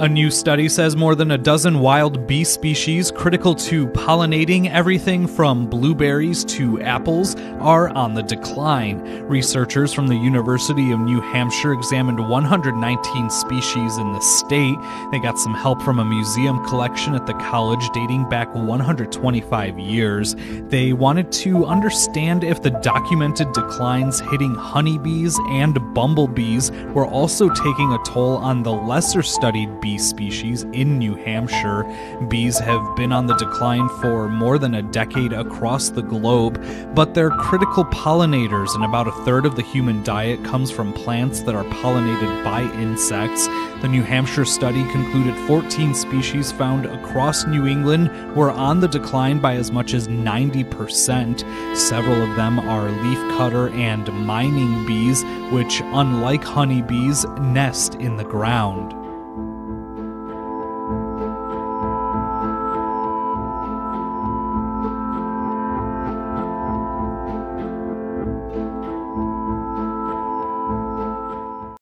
A new study says more than a dozen wild bee species critical to pollinating everything from blueberries to apples are on the decline. Researchers from the University of New Hampshire examined 119 species in the state. They got some help from a museum collection at the college dating back 125 years. They wanted to understand if the documented declines hitting honeybees and bumblebees were also taking a toll on the lesser studied bee species in New Hampshire. Bees have been on the decline for more than a decade across the globe, but they're critical pollinators, and about a third of the human diet comes from plants that are pollinated by insects. The New Hampshire study concluded 14 species found across New England were on the decline by as much as 90%. Several of them are leafcutter and mining bees, which, unlike honeybees, nest in the ground.